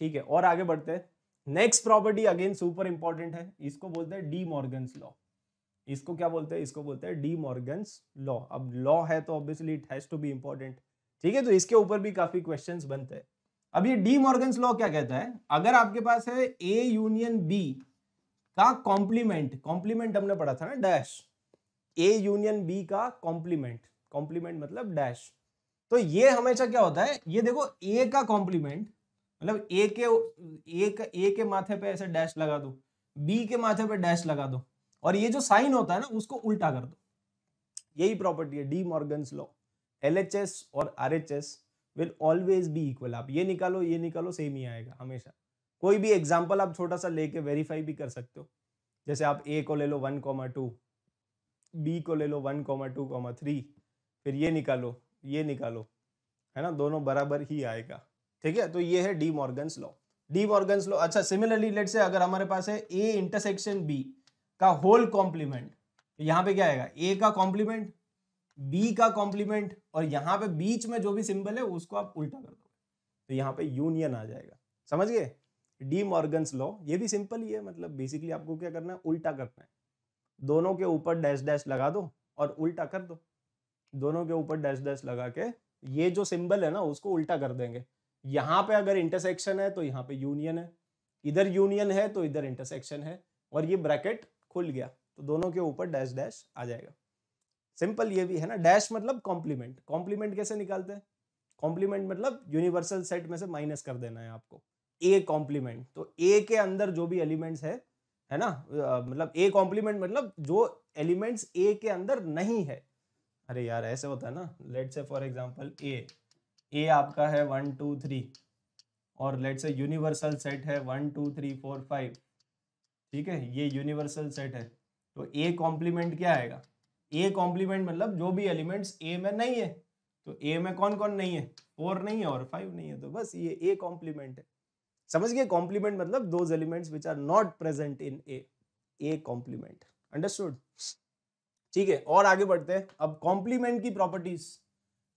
ठीक है, और आगे बढ़ते हैं। Next property again super important है। इसको बोलते हैं डी मॉर्गन्स लॉ इसको क्या बोलते हैं? इसको बोलते हैं डी मॉर्गन्स लॉ अब लॉ है तो obviously it has to be important ठीक है तो इसके ऊपर भी काफ़ी क्वेश्चंस बनते हैं। अब ये डी मॉर्गन्स लॉ क्या कहता है? अगर आपके पास है ए यूनियन बी का कॉम्प्लीमेंट कॉम्प्लीमेंट हमने पढ़ा था ना डैश ए यूनियन बी का कॉम्प्लीमेंट कॉम्प्लीमेंट मतलब डैश तो ये हमेशा क्या होता है? ये देखो ए का कॉम्प्लीमेंट मतलब ए के ए के ए के माथे पे ऐसे डैश लगा दो बी के माथे पे डैश लगा दो, और ये जो साइन होता है ना, उसको उल्टा कर दो। यही प्रॉपर्टी है डी मॉर्गन्स लॉ एल और R will always be equal आप ये निकालो ये निकालो सेम ही आएगा, हमेशा। कोई भी एग्ज़ाम्पल आप छोटा सा लेके वेरीफाई भी कर सकते हो। जैसे आप ए को ले लो वन कॉमा टू बी को ले लो one comma two comma three फिर ये निकालो ये निकालो, है ना? दोनों बराबर ही आएगा। ठीक है? तो ये है De Morgan's law De Morgan's law अच्छा सिमिलरली लेट से अगर हमारे पास है ए इंटरसेक्शन बी का होल कॉम्प्लीमेंट यहाँ पे क्या आएगा? ए का कॉम्प्लीमेंट बी का कॉम्प्लीमेंट और यहाँ पे बीच में जो भी सिंबल है, उसको आप उल्टा कर दोगे। तो यहाँ पे यूनियन आ जाएगा। समझ गए? डी मॉर्गन्स लॉ ये भी सिंपल ही है मतलब बेसिकली आपको क्या करना है? उल्टा करना है। दोनों के ऊपर डैश डैश लगा दो और उल्टा कर दो। दोनों के ऊपर डैश डैश लगा के ये जो सिंबल है ना, उसको उल्टा कर देंगे। यहाँ पे अगर इंटरसेक्शन है तो यहाँ पे यूनियन है। इधर यूनियन है तो इधर इंटरसेक्शन है और ये ब्रैकेट खुल गया तो दोनों के ऊपर डैश डैश आ जाएगा। सिंपल ये भी है ना, डैश मतलब कॉम्प्लीमेंट। कॉम्प्लीमेंट कैसे निकालते हैं? कॉम्प्लीमेंट मतलब यूनिवर्सल सेट में से माइनस कर देना है आपको। ए कॉम्प्लीमेंट तो ए के अंदर जो भी एलिमेंट्स है है ना? मतलब ए कॉम्प्लीमेंट मतलब जो एलिमेंट्स ए के अंदर नहीं है। अरे यार, ऐसे होता है ना? लेट से फॉर एग्जांपल ए ए आपका है वन टू थ्री और लेट से यूनिवर्सल सेट है one two three four five ठीक है? ये यूनिवर्सल सेट है। तो ए कॉम्प्लीमेंट क्या आएगा? ए कॉम्प्लीमेंट मतलब जो भी एलिमेंट्स ए में नहीं है। तो ए में कौन कौन नहीं है? फोर नहीं है और फाइव नहीं है। तो बस ये ए कॉम्प्लीमेंट है। समझ गए कॉम्प्लीमेंट मतलब those elements which are not present in A A complement understood ठीक है, और आगे बढ़ते हैं। अब कॉम्प्लीमेंट की प्रॉपर्टीज़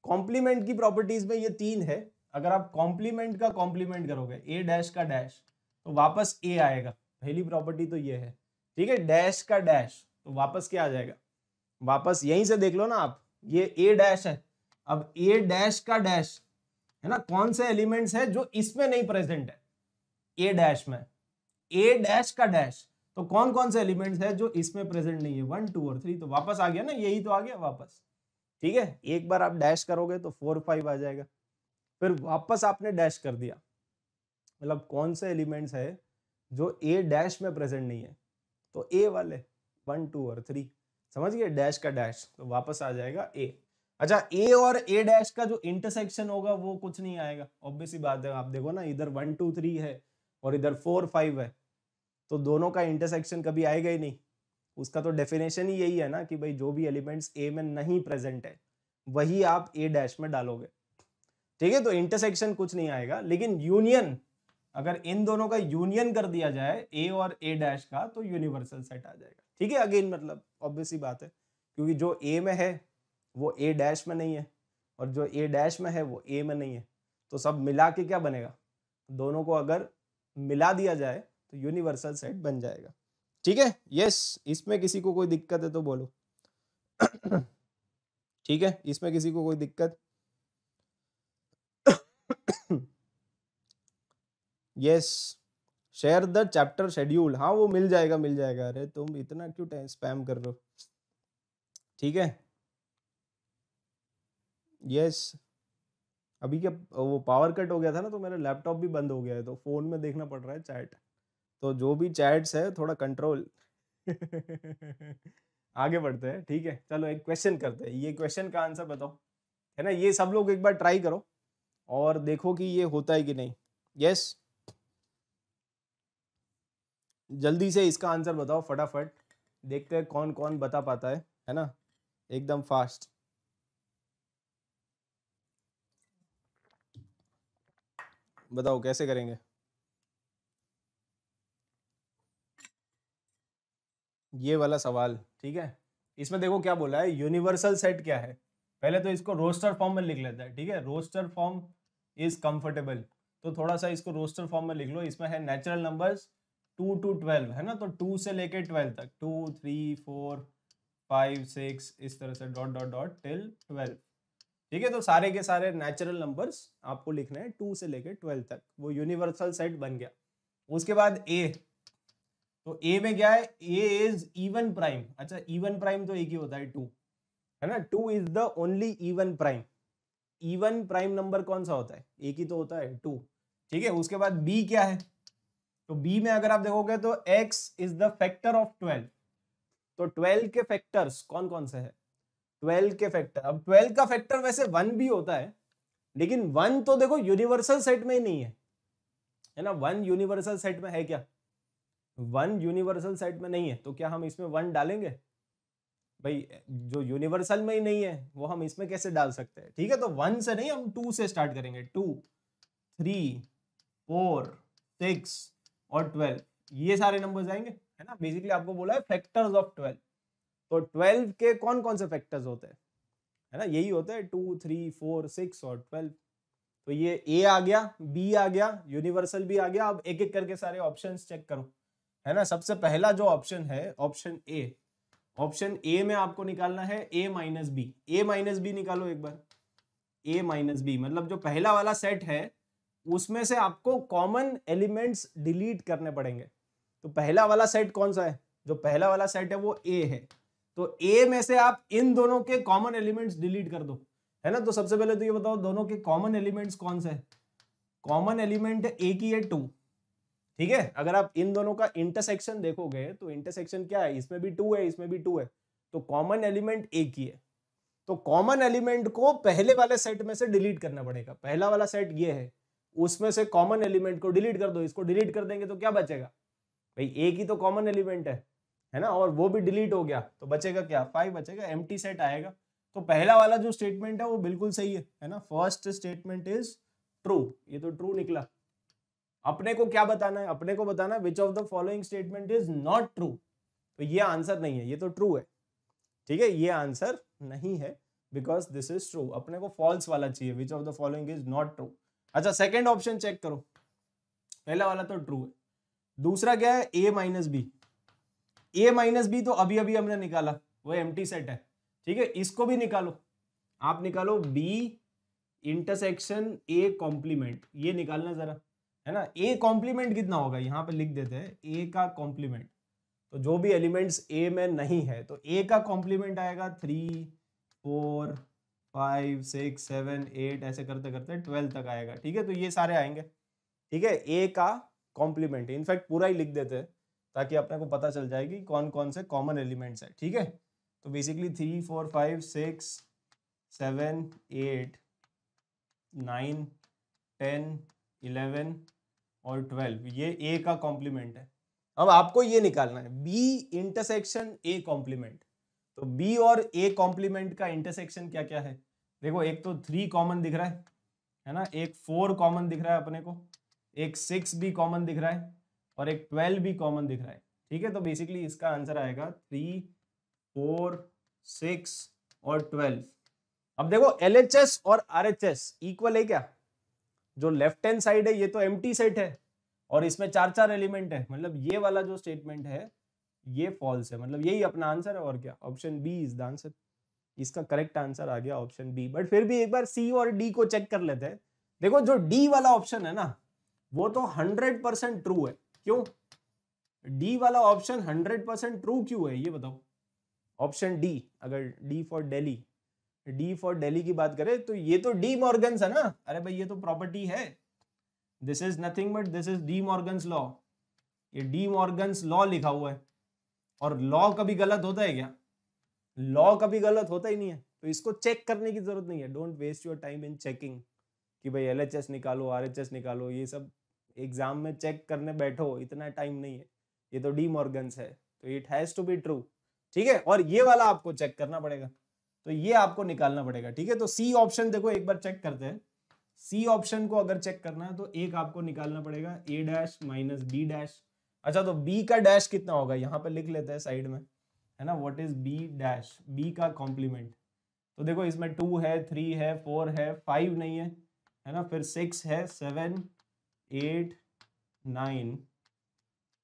कॉम्प्लीमेंट की प्रॉपर्टीज़ में ये तीन है। अगर आप कॉम्प्लीमेंट का कॉम्प्लीमेंट करोगे ए डैश का डैश तो वापस ए आएगा। पहली प्रॉपर्टी तो ये है। ठीक है डैश का डैश तो वापस क्या आ जाएगा? वापस यहीं से देख लो ना आप। ये ए डैश है। अब ए डैश का डैश है ना? कौन से एलिमेंट्स है जो इसमें नहीं प्रेजेंट है? ए डैश में। ए डैश का डैश तो कौन कौन से एलिमेंट्स है जो इसमें प्रेजेंट नहीं है? वन टू और थ्री तो वापस आ गया ना? यही तो आ गया, वापस। ठीक है? एक बार आप डैश करोगे तो फोर फाइव आ जाएगा। फिर वापस आपने डैश कर दिया। मतलब कौन से एलिमेंट्स है जो ए डैश में प्रेजेंट नहीं है? तो ए वाले वन टू और थ्री समझ गए? डैश का डैश तो वापस आ जाएगा ए अच्छा ए और ए डैश का जो इंटरसेक्शन होगा, वो कुछ नहीं आएगा। ऑब्वियसली बात है, आप देखो ना, इधर वन टू थ्री है। और इधर फोर फाइव है तो दोनों का इंटरसेक्शन कभी आएगा ही नहीं। उसका तो डेफिनेशन ही यही है ना कि भाई जो भी एलिमेंट्स ए में नहीं प्रेजेंट है, वही आप ए डैश में डालोगे। ठीक है तो इंटरसेक्शन कुछ नहीं आएगा, लेकिन यूनियन अगर इन दोनों का यूनियन कर दिया जाए ए और ए डैश का तो यूनिवर्सल सेट आ जाएगा। ठीक है अगेन मतलब ऑब्वियसली बात है, क्योंकि जो ए में है, वो ए डैश में नहीं है, और जो ए डैश में है, वो ए में नहीं है तो सब मिला के क्या बनेगा? दोनों को अगर मिला दिया जाए तो यूनिवर्सल सेट बन जाएगा। ठीक है? यस इसमें किसी को कोई दिक्कत है तो बोलो। ठीक है? इसमें किसी को कोई दिक्कत? Yes share the chapter schedule हाँ वो मिल जाएगा मिल जाएगा। अरे, तुम इतना क्यों टाइम स्पैम कर रहे हो? ठीक है? यस अभी क्या वो पावर कट हो गया था ना तो मेरा लैपटॉप भी बंद हो गया है तो फ़ोन में देखना पड़ रहा है चैट तो जो भी चैट्स है, थोड़ा कंट्रोल आगे बढ़ते हैं, ठीक है? चलो एक क्वेश्चन करते हैं. ये क्वेश्चन का आंसर बताओ. है ना? ये सब लोग एक बार ट्राई करो और देखो कि ये होता है कि नहीं. यस जल्दी से इसका आंसर बताओ फटाफट. देखते हैं कौन कौन बता पाता है है ना? एकदम फास्ट बताओ, कैसे करेंगे? ये वाला सवाल, ठीक है? इसमें देखो क्या बोला है यूनिवर्सल सेट क्या है? पहले तो इसको रोस्टर फॉर्म में लिख लेता है, ठीक है? रोस्टर फॉर्म इज़ कंफर्टेबल तो थोड़ा सा इसको रोस्टर फॉर्म में लिख लो, इसमें है natural numbers two to twelve है ना? तो टू से लेके ट्वेल्व तक two three four five six इस तरह से dot dot dot till twelve ठीक है तो सारे के सारे नेचुरल नंबर्स आपको लिखने हैं टू से लेके ट्वेल्व तक। वो यूनिवर्सल सेट बन गया। उसके बाद ए तो ए में क्या है? ए इज़ इवन प्राइम अच्छा इवन प्राइम तो एक ही होता है टू है ना? Two is the only even prime even prime number कौन सा होता है? एक ही तो होता है टू ठीक है, उसके बाद बी क्या है? तो बी में अगर आप देखोगे तो x is the factor of twelve तो ट्वेल्व के फैक्टर्स कौन कौन से है? ट्वेल्व के फैक्टर अब ट्वेल्व का फैक्टर वैसे वन भी होता है, लेकिन वन तो देखो यूनिवर्सल सेट में ही नहीं है। है ना? वन यूनिवर्सल सेट में है क्या? वन यूनिवर्सल सेट में नहीं है। तो क्या हम इसमें वन डालेंगे? भाई, जो यूनिवर्सल में ही नहीं है, वो हम इसमें कैसे डाल सकते हैं? ठीक है तो वन से नहीं, हम टू से स्टार्ट करेंगे। टू थ्री फोर सिक्स और ट्वेल्व ये सारे नंबर्स आएँगे, है ना? बेसिकली आपको बोला है फैक्टर्स ऑफ़ ट्वेल्व तो ट्वेल्व के कौन कौन से फैक्टर्स होते हैं? है ना? यही होते हैं टू थ्री फोर सिक्स और ट्वेल्व तो ये ए आ गया बी आ गया यूनिवर्सल भी आ गया। अब एक एक करके सारे ऑप्शंस चेक करो। है ना? सबसे पहला जो ऑप्शन है ऑप्शन ए ऑप्शन ए में आपको निकालना है A minus B A minus B निकालो एक बार। ए माइनस बी मतलब जो पहला वाला सेट है, उसमें से आपको कॉमन एलिमेंट्स डिलीट करने पड़ेंगे। तो पहला वाला सेट कौन सा है? जो पहला वाला सेट है, वो ए है। तो ए में से आप इन दोनों के कॉमन एलिमेंट्स डिलीट कर दो। है ना? तो सबसे पहले तो ये बताओ, दोनों के कॉमन एलिमेंट्स कौन से कॉमन एलिमेंट ए की है टू ठीक है? अगर आप इन दोनों का इंटरसेक्शन देखोगे तो इंटरसेक्शन क्या है? इसमें भी टू है, इसमें भी टू है। तो कॉमन एलिमेंट ए की है। तो कॉमन एलिमेंट को पहले वाले सेट में से डिलीट करना पड़ेगा। पहला वाला सेट ये है। उसमें से कॉमन एलिमेंट को डिलीट कर दो। इसको डिलीट कर देंगे तो क्या बचेगा? भाई ए की तो कॉमन एलिमेंट है। है ना? और वो भी डिलीट हो गया तो बचेगा क्या? फाइव बचेगा एम सेट आएगा। तो पहला वाला जो स्टेटमेंट है, वो बिल्कुल सही है है ना? फ़र्स्ट स्टेटमेंट इज़ ट्रू ये तो ट्रू निकला। अपने को क्या बताना है? अपने को बताना which of the following statement is not true तो ये आंसर नहीं है, ये तो ट्रू है। ठीक है? ये आंसर नहीं है बिकॉज़ दिस इज़ ट्रू अपने को फॉल्स वाला चाहिए which of the following is not true अच्छा सेकेंड ऑप्शन चेक करो। पहला वाला तो ट्रू है। दूसरा क्या है? A minus B A minus B तो अभी अभी हमने निकाला वो एमटी सेट है। ठीक है, इसको भी निकालो। आप निकालो बी इंटरसेक्शन ए कॉम्प्लीमेंट ये निकालना जरा, है ना? ए कॉम्प्लीमेंट कितना होगा? यहाँ पे लिख देते हैं ए का कॉम्प्लीमेंट तो जो भी एलिमेंट्स ए में नहीं है तो ए का कॉम्प्लीमेंट आएगा three four five six seven eight ऐसे करते करते ट्वेल्व तक आएगा। ठीक है तो ये सारे आएँगे। ठीक है ए का कॉम्प्लीमेंट इनफैक्ट पूरा ही लिख देते हैं। ताकि अपने को पता चल जाए कि कौन कौन से कॉमन एलिमेंट्स है, ठीक है? तो basically three four five six seven eight nine ten eleven और ट्वेल्व ये ए का कॉम्प्लीमेंट है। अब आपको ये निकालना है बी इंटरसेक्शन ए कॉम्प्लीमेंट तो बी और ए कॉम्प्लीमेंट का इंटरसेक्शन क्या क्या है? देखो, एक तो थ्री कॉमन दिख रहा है है ना? एक फोर कॉमन दिख रहा है अपने को, एक सिक्स भी कॉमन दिख रहा है। और एक ट्वेल्व भी कॉमन दिख रहा है। ठीक है तो बेसिकली इसका आंसर आएगा थ्री फोर सिक्स और ट्वेल्व अब देखो एलएचएस और आरएचएस इक्वल है क्या? जो लेफ़्ट हैंड साइड है, ये तो एमटी सेट है और इसमें चार चार एलिमेंट है। मतलब ये वाला जो स्टेटमेंट है, ये फॉल्स है। मतलब यही अपना आंसर है और क्या? Option B is the answer इसका करेक्ट आंसर आ गया ऑप्शन बी बट फिर भी एक बार सी और डी को चेक कर लेते हैं। देखो, जो डी वाला ऑप्शन है ना, वो तो हंड्रेड परसेंट ट्रू है। क्यों? डी वाला ऑप्शन हंड्रेड परसेंट ट्रू क्यों है? ये बताओ। ऑप्शन डी अगर D for daily D for daily की बात करें तो ये तो डी मॉर्गन्स है ना? अरे भाई, ये तो प्रॉपर्टी है। This is nothing but this is De Morgan's law ये डी मॉर्गन्स लॉ लिखा हुआ है। और लॉ कभी गलत होता है क्या? लॉ कभी गलत होता ही नहीं है। तो इसको चेक करने की ज़रूरत नहीं है। Don't waste your time in checking कि भाई एलएचएस निकालो आरएचएस निकालो, ये सब एग्ज़ाम में चेक करने बैठो, इतना टाइम नहीं है। ये तो डी मॉर्गन्स है तो it has to be true, ठीक है? और ये वाला आपको चेक करना पड़ेगा तो ये आपको निकालना पड़ेगा, ठीक है? तो सी ऑप्शन देखो, एक बार चेक करते हैं। सी ऑप्शन को अगर चेक करना है तो एक आपको निकालना पड़ेगा A dash minus B dash अच्छा तो बी का डैश कितना होगा? यहाँ पर लिख लेते हैं साइड में, है ना? What is B dash B का कॉम्प्लीमेंट तो देखो, इसमें टू है थ्री है फोर है फाइव नहीं है है ना? फिर सिक्स है सेवन एट, नाइन,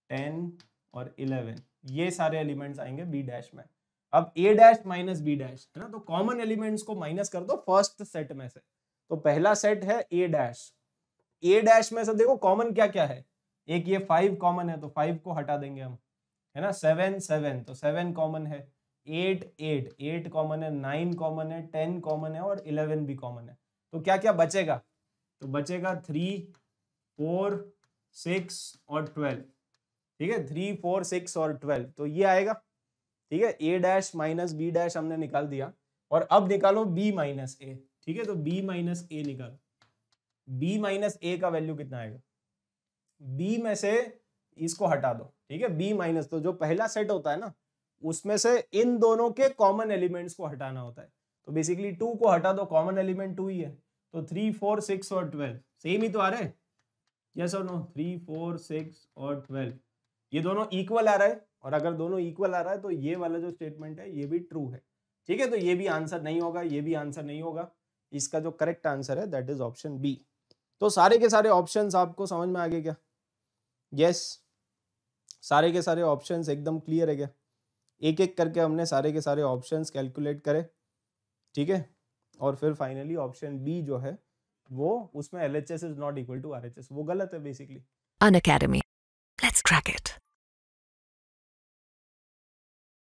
टेन और इलेवन। ये सारे एलिमेंट्स आएँगे बी डैश में। अब A dash minus B dash, है ना? तो कॉमन एलिमेंट्स को माइनस कर दो फ़र्स्ट सेट में से। तो पहला सेट है ए डैश। ए डैश में से देखो कॉमन क्या क्या है? एक ये फाइव कॉमन है तो फाइव को हटा देंगे हम, है ना? सेवन सेवन तो सेवन कॉमन है। एट एट एट कॉमन है, नाइन कॉमन है, टेन कॉमन है और इलेवन भी कॉमन है। तो क्या क्या बचेगा? तो बचेगा थ्री फोर, सिक्स और ट्वेल्व। ठीक है? थ्री, फोर, सिक्स और ट्वेल्व। तो ये आएगा। ठीक है? A dash minus B dash हमने निकाल दिया। और अब निकालो बी माइनस ए ठीक है? तो बी माइनस ए निकालो। बी माइनस ए का वैल्यू कितना आएगा? बी में से इसको हटा दो। ठीक है? बी माइनस तो जो पहला सेट होता है ना, उसमें से इन दोनों के कॉमन एलिमेंट्स को हटाना होता है। तो बेसिकली टू को हटा दो। कॉमन एलिमेंट टू ही है। तो थ्री फोर सिक्स और ट्वेल्व सेम ही तो आ रहे हैं? यस और नो थ्री फोर सिक्स और ट्वेल्व ये दोनों इक्वल आ रहा है और अगर दोनों इक्वल आ रहा है तो ये वाला जो स्टेटमेंट है, ये भी ट्रू है। ठीक है? तो ये भी आंसर नहीं होगा, ये भी आंसर नहीं होगा। इसका जो करेक्ट आंसर है दैट इज़ ऑप्शन बी तो सारे के सारे ऑप्शंस आपको समझ में आ गए क्या? Yes yes. सारे के सारे ऑप्शंस एकदम क्लियर है क्या? एक एक करके हमने सारे के सारे ऑप्शंस कैलकुलेट करे। ठीक है? और फिर फाइनली ऑप्शन बी जो है वो, उसमें L H S is not equal to R H S वो गलत है basically Unacademy let's crack it.